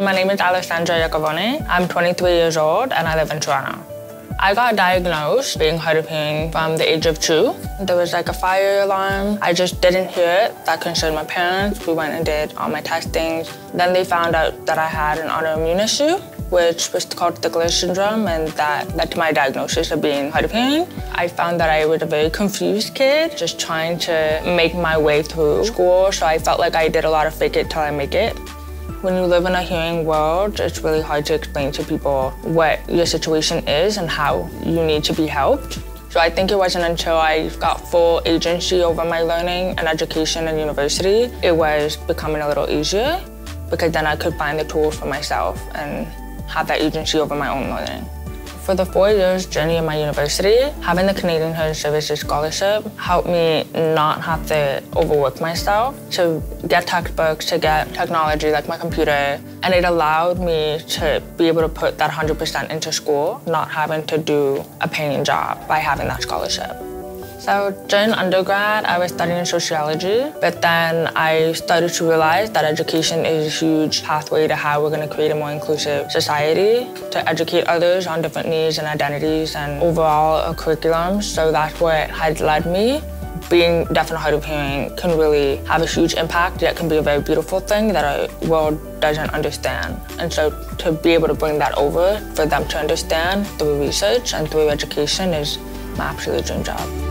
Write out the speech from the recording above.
My name is Alessandra Iacovone. I'm 23 years old and I live in Toronto. I got diagnosed being hard of hearing from the age of two. There was like a fire alarm. I just didn't hear it. That concerned my parents. We went and did all my testings. Then they found out that I had an autoimmune issue, which was called the Stickler syndrome, and that led to my diagnosis of being hard of hearing. I found that I was a very confused kid, just trying to make my way through school. So I felt like I did a lot of fake it till I make it. When you live in a hearing world, it's really hard to explain to people what your situation is and how you need to be helped. So I think it wasn't until I got full agency over my learning and education in university, it was becoming a little easier because then I could find the tools for myself and have that agency over my own learning. For the four years journey of my university, having the Canadian Hearing Services Scholarship helped me not have to overwork myself to get textbooks, to get technology like my computer, and it allowed me to be able to put that 100% into school, not having to do a paying job by having that scholarship. So during undergrad, I was studying sociology, but then I started to realize that education is a huge pathway to how we're going to create a more inclusive society, to educate others on different needs and identities and overall a curriculum. So that's what had led me. Being deaf and hard of hearing can really have a huge impact, yet can be a very beautiful thing that our world doesn't understand. And so to be able to bring that over for them to understand through research and through education is my absolute dream job.